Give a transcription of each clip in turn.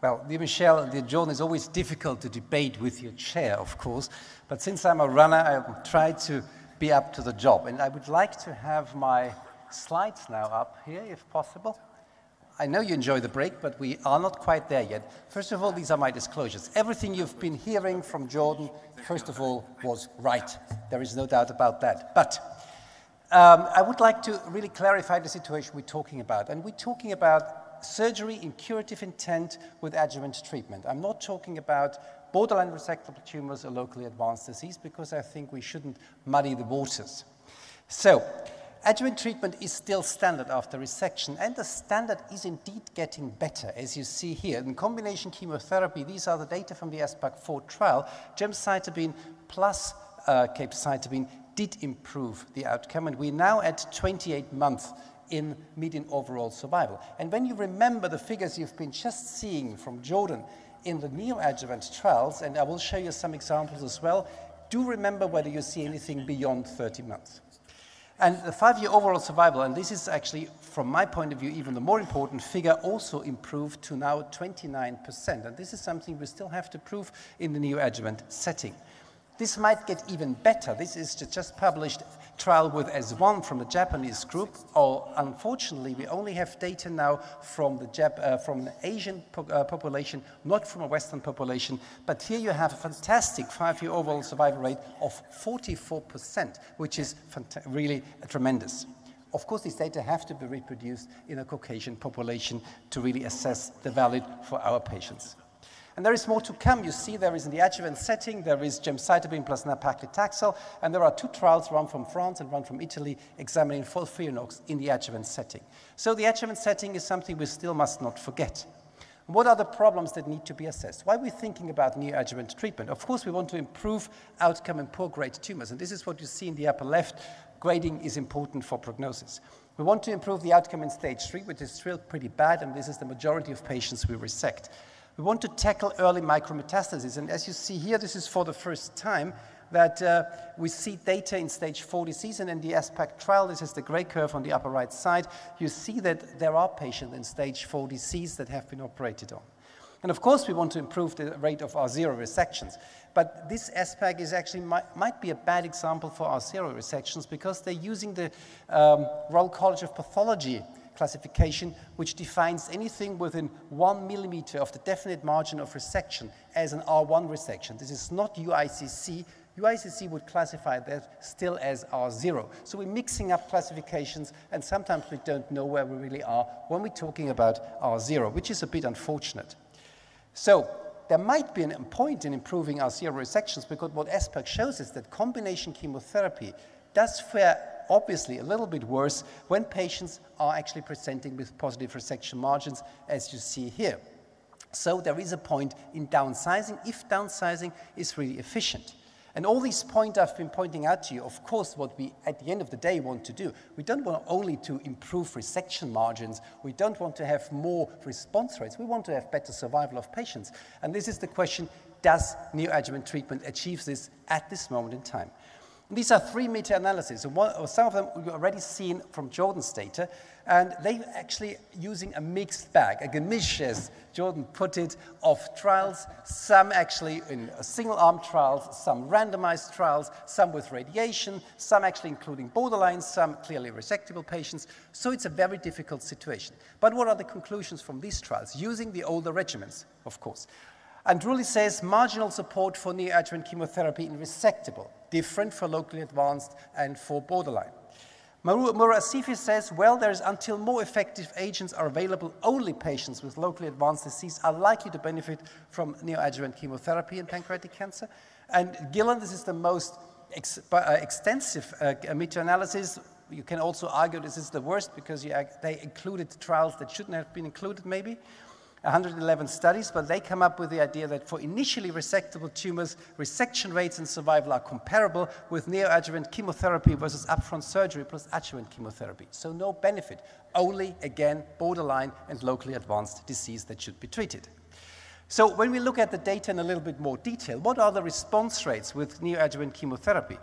Well, dear Michelle, dear John, it's always difficult to debate with your chair, of course. But since I'm a runner, I'll try to be up to the job. And I would like to have my slides now up here, if possible. I know you enjoy the break, but we are not quite there yet. First of all, these are my disclosures. Everything you've been hearing from Jordan, first of all, was right. There is no doubt about that. But um, I would like to really clarify the situation we're talking about. And we're talking about surgery in curative intent with adjuvant treatment. I'm not talking about borderline resectable tumors or locally advanced disease because I think we shouldn't muddy the waters. So, adjuvant treatment is still standard after resection, and the standard is indeed getting better, as you see here. In combination chemotherapy, these are the data from the ESPAC-4 trial. Gemcitabine plus uh, capecitabine did improve the outcome, and we're now at 28 months in median overall survival. And when you remember the figures you've been just seeing from Jordan in the neoadjuvant trials, and I will show you some examples as well, do remember whether you see anything beyond 30 months. And the five-year overall survival, and this is actually, from my point of view, even the more important figure, also improved to now 29%. And this is something we still have to prove in the neoadjuvant setting. This might get even better. This is just published trial with S1 from the Japanese group. Or unfortunately, we only have data now from the Jap uh, from the Asian po uh, population, not from a Western population. But here you have a fantastic five-year overall survival rate of 44%, which is really tremendous. Of course, these data have to be reproduced in a Caucasian population to really assess the value for our patients. And there is more to come. You see there is in the adjuvant setting, there is gemcitabine plus nab-paclitaxel, and there are two trials, one from France and one from Italy, examining FOLFIRINOX in the adjuvant setting. So the adjuvant setting is something we still must not forget. What are the problems that need to be assessed? Why are we thinking about neoadjuvant treatment? Of course, we want to improve outcome in poor-grade tumors, and this is what you see in the upper left. Grading is important for prognosis. We want to improve the outcome in stage three, which is still pretty bad, and this is the majority of patients we resect. We want to tackle early micrometastases. And as you see here, this is for the first time that uh, we see data in stage 4 disease. And in the ESPAC trial, this is the gray curve on the upper right side, you see that there are patients in stage 4 disease that have been operated on. And of course, we want to improve the rate of R0 resections. But this ESPAC is actually might, might be a bad example for R0 resections because they're using the um, Royal College of Pathology classification, which defines anything within one millimeter of the definite margin of resection as an R1 resection. This is not UICC. UICC would classify that still as R0. So we're mixing up classifications, and sometimes we don't know where we really are when we're talking about R0, which is a bit unfortunate. So there might be a point in improving R0 resections because what ESPAC shows is that combination chemotherapy does fare obviously a little bit worse when patients are actually presenting with positive resection margins, as you see here. So there is a point in downsizing if downsizing is really efficient. And all these points I've been pointing out to you, of course, what we at the end of the day want to do, we don't want only to improve resection margins, we don't want to have more response rates, we want to have better survival of patients. And this is the question, does neoadjuvant treatment achieve this at this moment in time? These are three meta-analyses. Some of them we've already seen from Jordan's data, and they're actually using a mixed bag, a gemisch, as Jordan put it, of trials, some actually in single-arm trials, some randomized trials, some with radiation, some actually including borderline, some clearly resectable patients. So it's a very difficult situation. But what are the conclusions from these trials? Using the older regimens, of course. Andriulli says marginal support for neoadjuvant chemotherapy in resectable, different for locally advanced and for borderline. Mura Assifi says, well, there's until more effective agents are available, only patients with locally advanced disease are likely to benefit from neoadjuvant chemotherapy in pancreatic cancer. And Gillen, this is the most ex uh, extensive uh, meta-analysis. You can also argue this is the worst because you, they included trials that shouldn't have been included, maybe. 111 studies, but they come up with the idea that for initially resectable tumors, resection rates and survival are comparable with neoadjuvant chemotherapy versus upfront surgery plus adjuvant chemotherapy. So no benefit, only, again, borderline and locally advanced disease that should be treated. So when we look at the data in a little bit more detail, what are the response rates with neoadjuvant chemotherapy?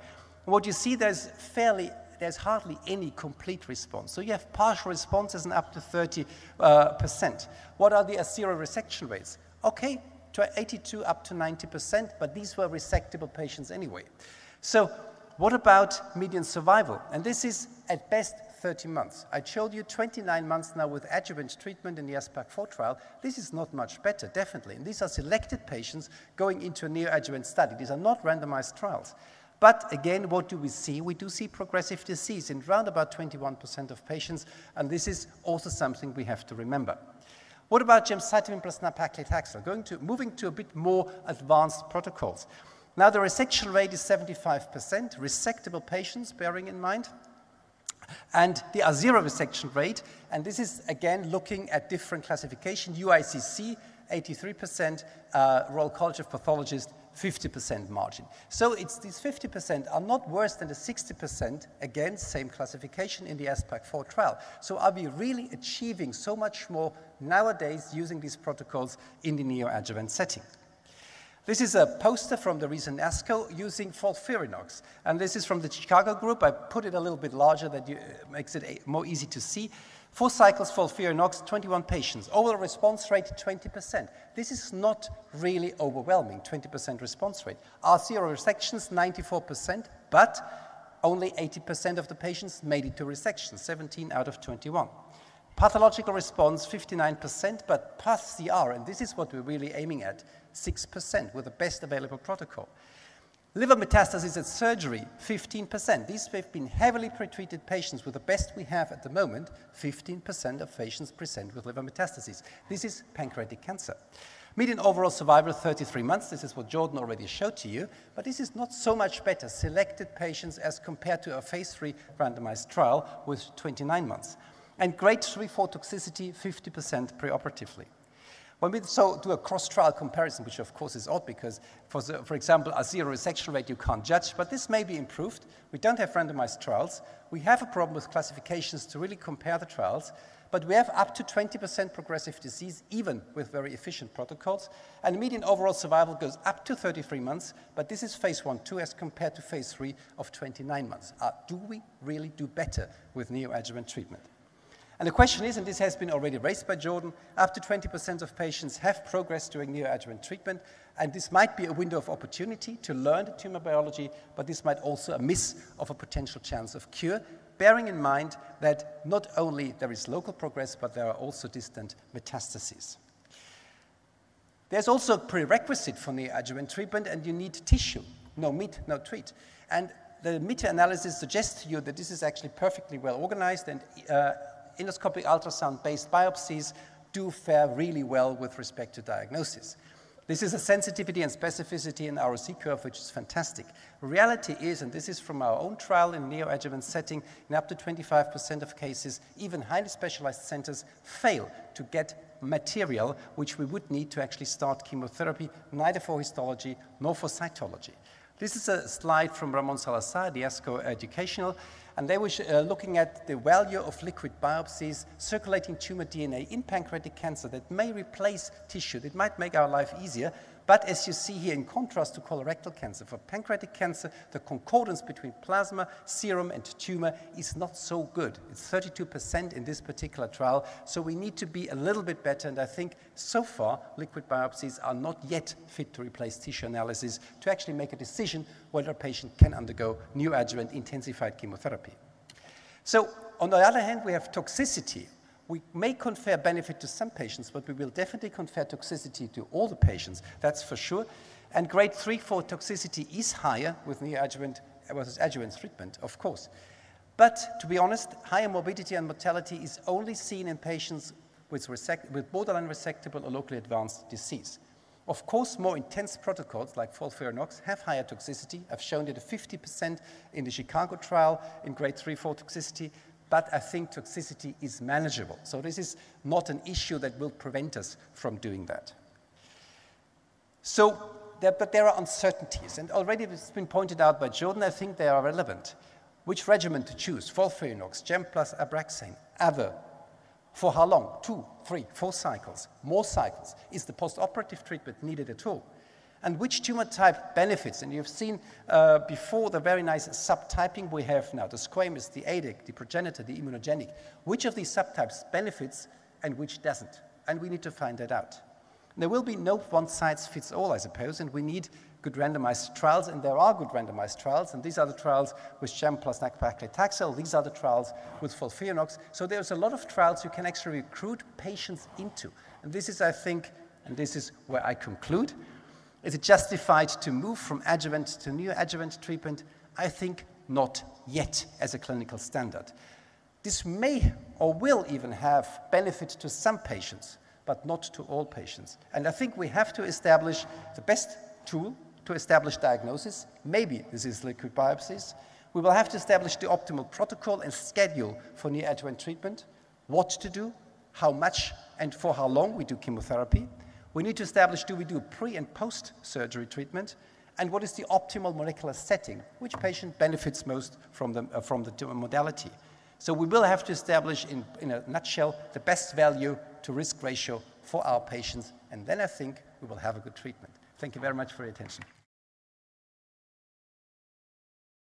What you see, there's fairly there's hardly any complete response. So you have partial responses and up to 30. Uh, percent. What are the zero resection rates? Okay, to 82 up to 90%, but these were resectable patients anyway. So what about median survival? And this is at best 30 months. I showed you 29 months now with adjuvant treatment in the ESPAC4 trial. This is not much better, definitely. And these are selected patients going into a neoadjuvant study. These are not randomized trials. But again, what do we see? We do see progressive disease in around about 21% of patients, and this is also something we have to remember. What about gemcitabine plus nab-paclitaxel? Going to, moving to a bit more advanced protocols. Now, the resection rate is 75%, resectable patients, bearing in mind. And the R0 resection rate, and this is again looking at different classification, UICC, 83%, uh, Royal College of Pathologists, 50% margin. So it's these 50% are not worse than the 60%, again, same classification in the ESPAC4 trial. So are we really achieving so much more nowadays using these protocols in the neoadjuvant setting? This is a poster from the recent ASCO using FOLFIRINOX. And this is from the Chicago group. I put it a little bit larger that you, makes it more easy to see. Four cycles for FOLFIRINOX, 21 patients. Overall response rate, 20%. This is not really overwhelming, 20% response rate. R0 resections, 94%, but only 80% of the patients made it to resection, 17 out of 21. Pathological response, 59%, but path CR, and this is what we're really aiming at, 6% with the best available protocol. Liver metastases at surgery, 15%. These have been heavily pretreated patients with the best we have at the moment. 15% of patients present with liver metastases. This is pancreatic cancer. Median overall survival, 33 months. This is what Jordan already showed to you. But this is not so much better, selected patients as compared to a phase 3 randomized trial with 29 months. And grade 3 4 toxicity, 50% preoperatively. When we so do a cross-trial comparison, which of course is odd because, for, the, for example, a zero resection rate you can't judge, but this may be improved. We don't have randomized trials. We have a problem with classifications to really compare the trials, but we have up to 20% progressive disease, even with very efficient protocols. And median overall survival goes up to 33 months, but this is phase 1 2 as compared to phase 3 of 29 months. Uh, do we really do better with neoadjuvant treatment? And the question is, and this has been already raised by Jordan, up to 20% of patients have progressed during neoadjuvant treatment, and this might be a window of opportunity to learn the tumor biology, but this might also a miss of a potential chance of cure, bearing in mind that not only there is local progress, but there are also distant metastases. There's also a prerequisite for neoadjuvant treatment, and you need tissue. No meat, no treat. And the meta-analysis suggests to you that this is actually perfectly well organized and uh, endoscopic ultrasound-based biopsies do fare really well with respect to diagnosis. This is a sensitivity and specificity in ROC curve, which is fantastic. Reality is, and this is from our own trial in neoadjuvant setting, in up to 25% of cases, even highly specialized centers fail to get material which we would need to actually start chemotherapy, neither for histology nor for cytology. This is a slide from Ramon Salazar, the ASCO Educational, and they were uh, looking at the value of liquid biopsies, circulating tumor DNA in pancreatic cancer that may replace tissue, that might make our life easier, but as you see here, in contrast to colorectal cancer, for pancreatic cancer, the concordance between plasma, serum, and tumor is not so good. It's 32% in this particular trial, so we need to be a little bit better, and I think so far, liquid biopsies are not yet fit to replace tissue analysis to actually make a decision whether a patient can undergo neoadjuvant intensified chemotherapy. So, on the other hand, we have toxicity we may confer benefit to some patients, but we will definitely confer toxicity to all the patients, that's for sure. And grade 3 4 toxicity is higher with neoadjuvant versus adjuvant treatment, of course. But to be honest, higher morbidity and mortality is only seen in patients with, with borderline resectable or locally advanced disease. Of course, more intense protocols like FOLFIRINOX have higher toxicity. I've shown it a 50% in the Chicago trial in grade 3 4 toxicity, but I think toxicity is manageable. So this is not an issue that will prevent us from doing that. So, there, but there are uncertainties, and already it's been pointed out by Jordan, I think they are relevant. Which regimen to choose? FOLFIRINOX, GEM plus Abraxane, other. For how long? Two, three, four cycles, more cycles. Is the postoperative treatment needed at all? And which tumor type benefits. And you've seen uh, before the very nice subtyping we have now, the squamous, the ADEX, the progenitor, the immunogenic. Which of these subtypes benefits and which doesn't? And we need to find that out. There will be no one size fits all, I suppose, and we need good randomized trials, and there are good randomized trials, and these are the trials with gem plus nab-paclitaxel, these are the trials with FOLFIRINOX. So there's a lot of trials you can actually recruit patients into. And this is, I think, and this is where I conclude, is it justified to move from adjuvant to neoadjuvant treatment? I think not yet as a clinical standard. This may or will even have benefit to some patients, but not to all patients. And I think we have to establish the best tool to establish diagnosis. Maybe this is liquid biopsies. We will have to establish the optimal protocol and schedule for neoadjuvant treatment, what to do, how much and for how long we do chemotherapy. We need to establish do we do pre and post surgery treatment, and what is the optimal molecular setting, which patient benefits most from the, uh, from the modality. So we will have to establish, in, in a nutshell, the best value to risk ratio for our patients, and then I think we will have a good treatment. Thank you very much for your attention.